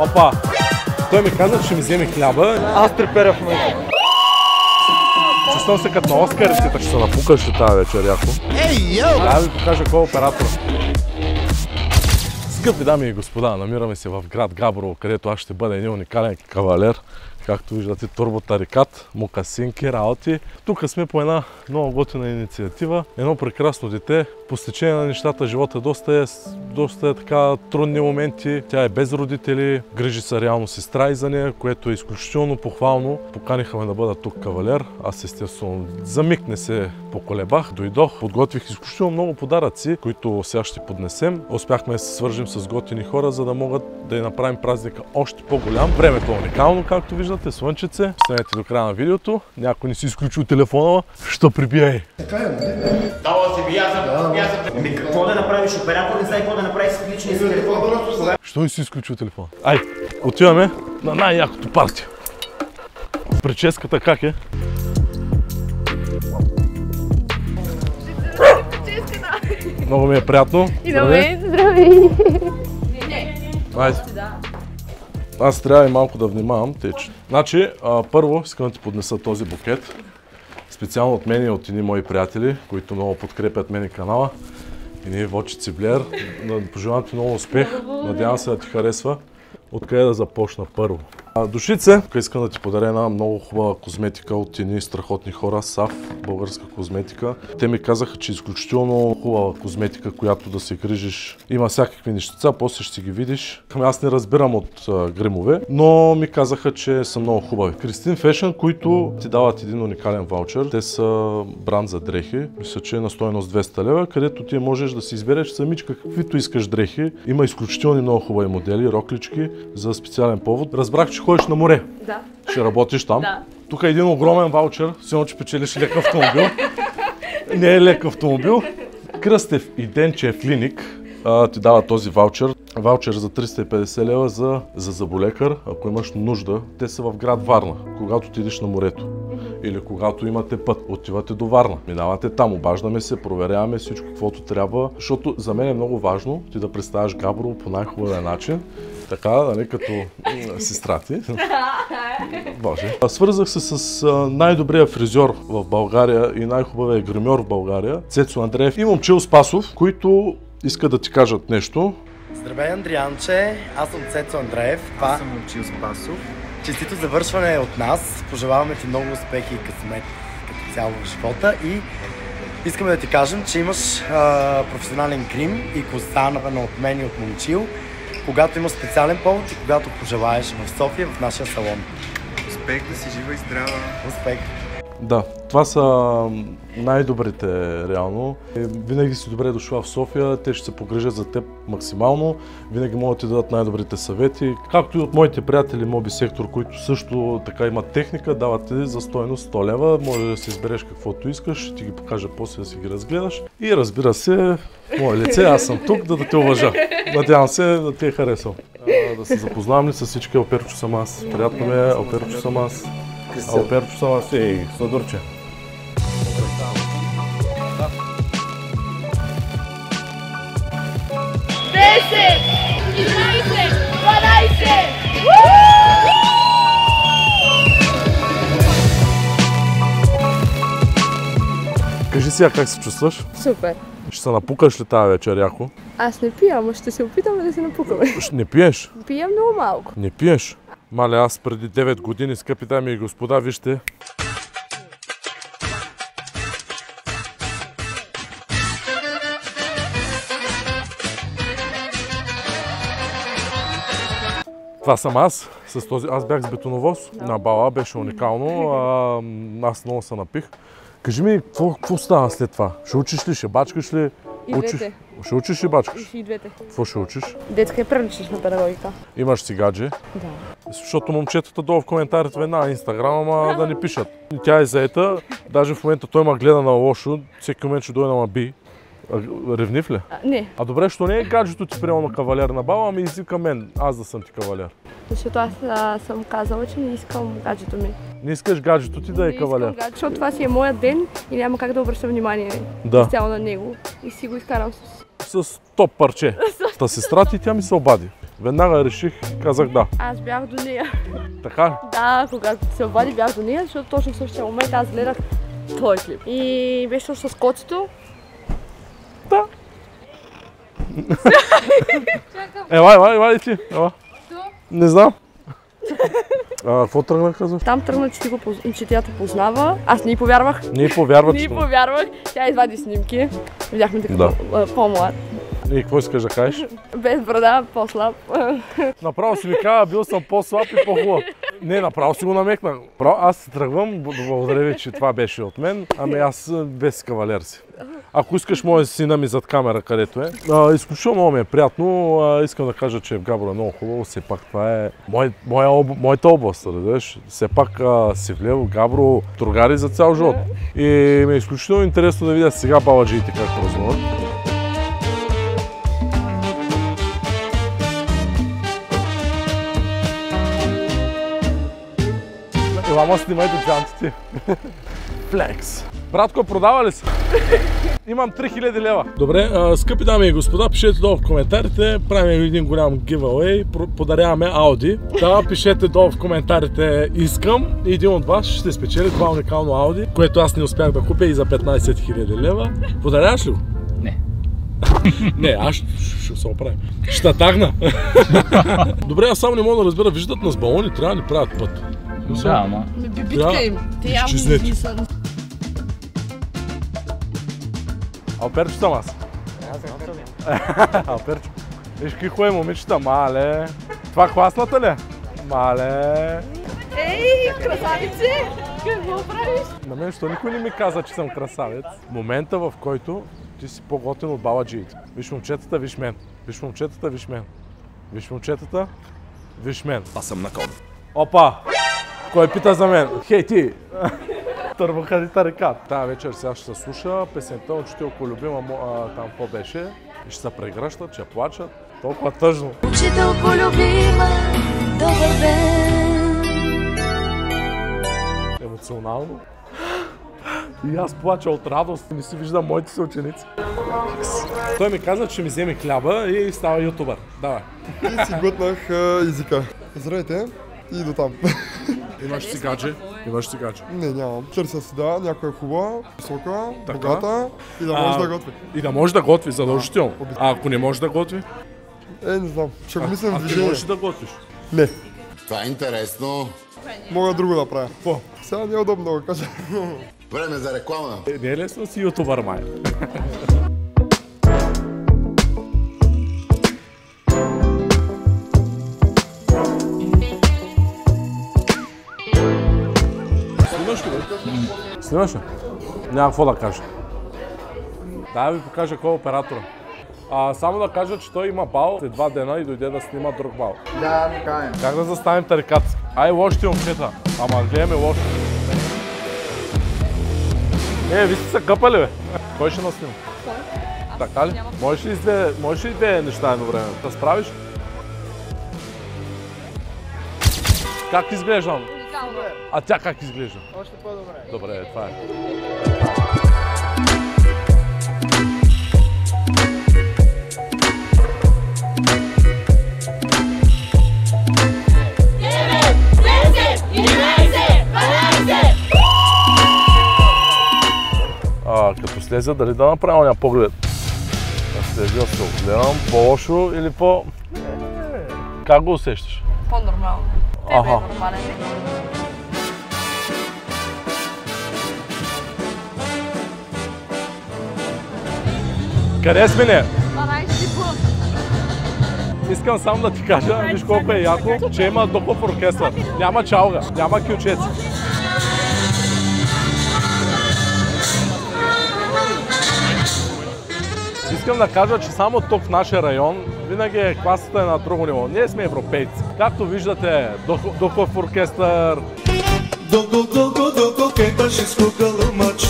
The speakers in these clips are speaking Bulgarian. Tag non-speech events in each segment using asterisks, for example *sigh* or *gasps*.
Опа! Той ми каза, че ще ми вземе хляба. Аз треперя в момента. Чувствам се като на Оскарите, ще се напукаш ли тази вечер, яко? Ей, йо! Да ви покажа кой е оператор. Скъпи дами и господа, намираме се в град Габрово, където аз ще бъда един уникален кавалер. Както виждате, турботарикат, мукасинки, работи. Тук сме по една много готина инициатива. Едно прекрасно дете. По стечение на нещата живота доста е, доста е така трудни моменти. Тя е без родители, грижи се реално сестра и за нея, което е изключително похвално. Поканиха ме да бъда тук кавалер. Аз естествено за миг не се поколебах. Дойдох, подготвих изключително много подаръци, които сега ще поднесем. Успяхме да се свържим с готини хора, за да могат да я направим празника още по-голям. Времето е уникално, както виждате, слънчеце. Останете до края на видеото. Някой не си изключил телефона, що прибияй. Дала си би, аз съм, аз съм. Ами какво да направиш? Оператор не знае какво да направи с личния си телефон. Що не си изключил телефона? Ай, отиваме на най-якото партия. Прическата как е? Много ми е приятно. И на мен, здравей! Айде. Аз трябва и малко да внимавам, тече. Значи, а, първо искам да ти поднеса този букет. Специално от мен и от едни мои приятели, които много подкрепят мен и канала. И ние Вочи Циблер. Пожелавам ти много успех. Надявам се да ти харесва. Откъде да започна първо? Душице, искам да ти подаря една много хубава козметика от едни страхотни хора, САВ, българска козметика. Те ми казаха, че е изключително хубава козметика, която да се грижиш. Има всякакви нещица, после ще си ги видиш. Ами Аз не разбирам от гримове, но ми казаха, че са много хубави. Кристин Фешън, които ти дават един уникален ваучер. Те са бранд за дрехи. Мисля, че е на стоеност 200 лева, където ти можеш да си избереш самичка каквито искаш дрехи. Има изключително много хубави модели, роклички за специален повод. Разбрах, че ходиш на море. Да. Ще работиш там. Да. Тук е един огромен ваучер, сигурно, че печелиш лек автомобил. *laughs* Не е лек автомобил. Кръстев и Денчев клиник а, ти дава този ваучер. Ваучер за 350 лева за, за заболекар, ако имаш нужда. Те са в град Варна, когато ти идеш на морето. Или когато имате път, отивате до Варна. Минавате там, обаждаме се, проверяваме всичко, каквото трябва. Защото за мен е много важно ти да представяш Габрово по най-хубавия начин. Така, нали, като сестра ти. Боже. Свързах се с най-добрия фризьор в България и най-хубавия гримьор в България, Цецо Андреев и момчил Спасов, които искат да ти кажат нещо. Здравей, Андрианче. Аз съм Цецо Андреев. Аз съм Момчил Спасов. честито завършване е от нас. Пожелаваме ти много успехи и късмет като цяло в живота и искаме да ти кажем, че имаш а, професионален грим и коса направена от мен и от Момчил, когато имаш специален повод и когато пожелаеш в София в нашия салон. Успех да си жива и здрава. Успех! Да, това са най-добрите реално. Е, Винаги си добре дошла в София, те ще се погрежат за теб максимално, винаги могат да ти дадат най-добрите съвети. Както и от моите приятели Моби Сектор, които също така имат техника, дават ти за стойност 100 лева, може да си избереш каквото искаш, ще ти ги покажа после да си ги разгледаш. И разбира се, мое лице, аз съм тук да, да те уважа. Надявам се да ти е харесал. Да се запознавам ли с всички, Алперчо съм аз. Приятно ми е, Алперчо съм аз. Аз. Ей, Сладурче. Десет! Единайсет! Дванайсет! Кажи сега как се чувстваш? Супер! Ще се напукаш ли тази вечер, яко? Аз не пия, ама ще се опитаме да се напукаме. Ще не пиеш? Пия много малко. Не пиеш? Мале, аз преди 9 години, скъпи дами и господа, вижте. Това съм аз. С този... Аз бях с бетоновоз на бала, беше уникално. А, аз много се напих. Кажи ми, какво, какво става след това? Ще учиш ли, ще бачкаш ли? И Учиш- двете. Ще учиш ли бачкаш? И двете. Какво ще учиш? Детска и прилична педагогика. Имаш си гадже. Да. Защото момчетата долу в коментарите веднага Инстаграм, ама да не пишат. И Тя е заета, даже в момента той ма гледа на лошо, всеки момент ще дойде да ма би. А, Ревнив ли? А, не, А добре, що не е гаджето ти приема на кавалер на баба, ами извика мен, аз да съм ти кавалер. защото аз а, съм казала, че не искам гаджето ми. Не искаш гаджето ти да не е кавалер. искам гадже, защото това си е моят ден и няма как да обръщам внимание Да, цяло на него. И си го изкарам с... с топ парче. *laughs* Та сестра ти, тя ми се обади. Веднага реших казах да. Аз бях до нея. Така? Да, когато се обади бях до нея, защото точно в същия момент аз гледах твой клип. И беше точно с коцето. Да. Ела, ела, ела и ти. Ела. Не знам. *laughs* А, какво тръгна казваш? Там тръгна, че, ти го, че тя те познава. Аз не й повярвах. Ние повярват, Не че... й повярвах. Тя извади снимки. Видяхме така Да. по-млад. И какво искаш да кажеш? Без брада, по-слаб. Направо си ми каза, бил съм по-слаб и по-хубав. Не, направо си го намекна. Право, аз тръгвам, благодаря ви, че това беше от мен. Ами аз без кавалер си. Ако искаш, моят сина ми зад камера, където е. А, изключително много ми е приятно. А, искам да кажа, че Габро е много хубаво. Все пак това е мой, моя, об, моята област, разбираш. Все пак а, си влево Габро, другари за цял живот. И ми е изключително интересно да видя сега баладжиите как празнуват. Елама снимай до джантите. *laughs* Флекс. Братко, продава ли се? Имам 3000 лева. Добре, а, скъпи дами и господа, пишете долу в коментарите. Правим един голям giveaway. Подаряваме Ауди. Да, пишете долу в коментарите искам. И един от вас ще спечели това уникално Ауди, което аз не успях да купя и за 15 000 лева. Подаряваш ли го? Не. *laughs* Не, аз ще, ще се оправим. Ще тагна. *laughs* Добре, аз само не мога да разбера, виждат нас балони, трябва да ни правят път. Да, ама. Бибитка им. Те явно Алперчо съм аз. Алперчо. Виж какви хубави момичета, мале. Това класната ли? е? Мале. Ей, красавици! Какво правиш? На мен, що никой не ми каза, че съм красавец. Момента, в който ти си по-готин от баладжиите. Виж момчетата, виж мен. Виж момчетата, виж мен. Виж момчетата, виж мен. Аз съм на кон. Опа! Кой пита за мен? Хей ти! Търбаха ти тарикат. Тая вечер сега ще се слуша песента Учителко любима, а, там какво беше. И ще се прегръщат, ще плачат. Толкова тъжно. Учителко любима, добър ден. Емоционално. *gasps* И аз плача от радост, не си виждам моите си ученици. Той ми каза, че ми вземе хляба и става ютубър. Давай. И си глътнах езика. Здравейте и до там. Имаш си гадже? Имаш си гадже. Не, нямам. Търся си да, някоя хубава, висока, Така. богата и да А, може да готви. И да може да готви, задължително. А ако не може да готви? Е, не знам. Ще го А, мислям а в ти движение. можеш да готвиш? Не, Това е интересно. мога друго да правя. Какво? Сега не е удобно да го кажа. Време за реклама. Е, Не е лесно си ютубър, май. *laughs* Снимаш ли? бе? Снимаш ли? Няма какво да кажа. Да ви покажа кой е оператора. А, само да кажа, че той има бал след два дена и дойде да снима друг бал. Да, така е. Как да заставим тарикат? Ай, лошите момчета. Ама гледаме лошо. Е, вие сте се къпали, бе. Кой ще наснима? Така ли? Можеш ли, две, можеш ли две неща едно време? Да справиш? Как изглеждам? А тя как изглежда? Още по-добре. Добре, това е. А, като слеза, дали да направя оня поглед? Да слеза, да се огледам, по-лошо или по... Как го усещаш? По-нормално. Тебе Аха. е нормален. Къде сме не? 12 път. Искам само да ти кажа, виж колко е яко, че има духов оркестър. Няма чалга, няма кючеци. Искам да кажа, че само тук в нашия район винаги е класата е на друго ниво. Ние сме европейци. Както виждате, дух- духов оркестър,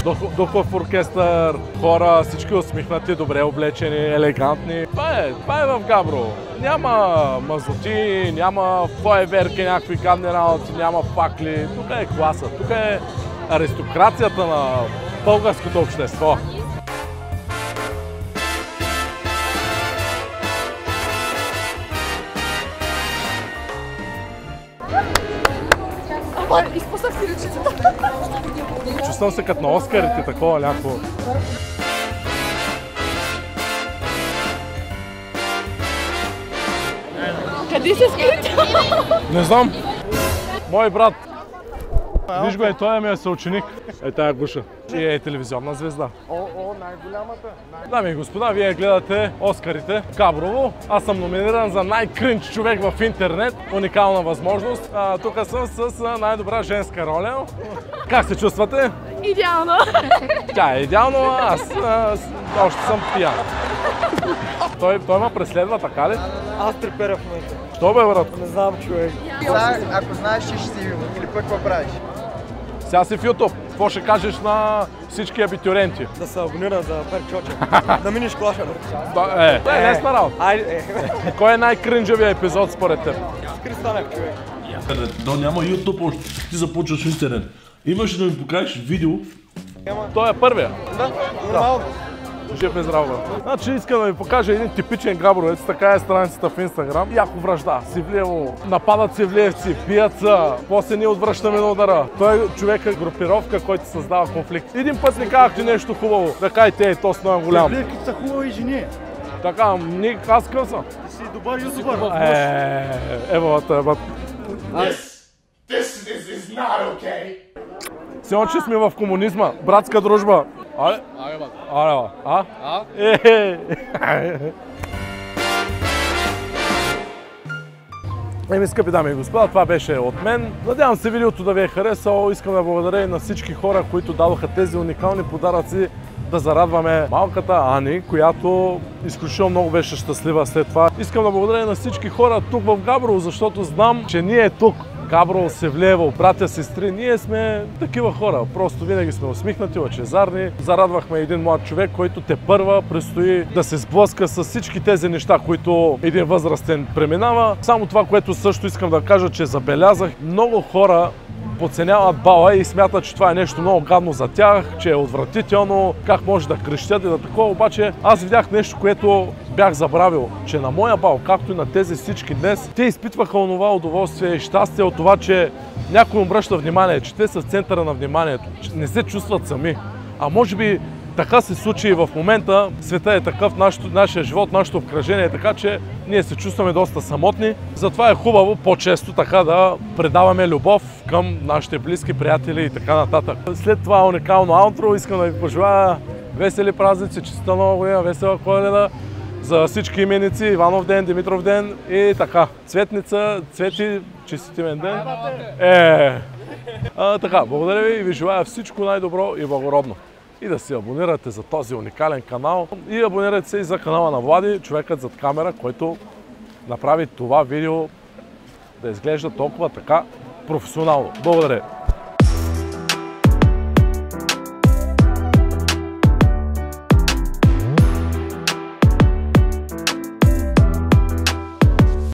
дух- духов оркестър, хора, всички усмихнати, добре облечени, елегантни. Това е, това е в Габро. Няма мазоти, няма фойверки, някакви гадни работи, няма факли. Тук е класа, тук е аристокрацията на българското общество. Ама, изпуснах си ръчицата. Чувствам се като на Оскарите, такова ляко. Къде се скрити? Не знам. Мой брат. Виж го, е, той ми е съученик. Е тая гуша. И е телевизионна звезда. О, о, най-голямата. Дами и господа, вие гледате Оскарите Габрово. Аз съм номиниран за най-кринч човек в интернет. Уникална възможност. А, тук съм с най-добра женска роля. Как се чувствате? Идеално. Тя е идеално, а аз, а, с- още съм пиян. Той, той ме преследва, така ли? Аз треперя в момента. Що бе, брат? Не знам, човек. Ако знаеш, ще си или пък какво правиш? Сега си в YouTube. Какво ще кажеш на всички абитюренти? Да се абонира за Перчочек. *laughs* да минеш клаша. Да, е, е, лесна работа. Айде, е. Кой е най-кринжавия епизод според теб? Кристанев, човек. То няма YouTube още. Ти започваш интернет. Имаш да ми покажеш видео. Той е първия. Да, нормално. Жив е здрав, брат. Значи искам да ви покажа един типичен габровец. Така е страницата в Инстаграм. Яко връжда. Сивлиево. Нападат сивлиевци, пият са. После ние отвръщаме на удара. Той е човека групировка, който създава конфликт. Един път ни казахте нещо хубаво. Да кажете, е, то с много голям. Сивлиевките са хубави жени. Така, ни аз къв съм. Ти си добър ютубър. Е, евалата, е, бат. This, this is not okay. Все че сме в комунизма. Братска дружба. Але? Але, бат. Але, бат. А? А? Е, е. Еми, скъпи дами и господа, това беше от мен. Надявам се видеото да ви е харесало. Искам да благодаря и на всички хора, които дадоха тези уникални подаръци да зарадваме малката Ани, която изключително много беше щастлива след това. Искам да благодаря на всички хора тук в Габрово, защото знам, че ние тук Габрово, Севлиево, братя, сестри, ние сме такива хора. Просто винаги сме усмихнати, лъчезарни. Зарадвахме един млад човек, който те първа предстои да се сблъска с всички тези неща, които един възрастен преминава. Само това, което също искам да кажа, че забелязах много хора подценяват бала и смятат, че това е нещо много гадно за тях, че е отвратително, как може да крещят и да такова. Обаче аз видях нещо, което бях забравил, че на моя бал, както и на тези всички днес, те изпитваха онова удоволствие и щастие от това, че някой обръща внимание, че те са в центъра на вниманието, че не се чувстват сами. А може би така се случи и в момента. Света е такъв, нашето, нашия живот, нашето обкръжение е така, че ние се чувстваме доста самотни. Затова е хубаво по-често така да предаваме любов към нашите близки, приятели и така нататък. След това уникално аутро искам да ви пожелая весели празници, чиста нова година, весела коледа за всички именици, Иванов ден, Димитров ден и така. Цветница, цвети, честит имен ден. Е, а, така, благодаря ви и ви желая всичко най-добро и благородно. И да се абонирате за този уникален канал. И абонирайте се и за канала на Влади, човекът зад камера, който направи това видео да изглежда толкова така професионално. Благодаря.